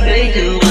they do.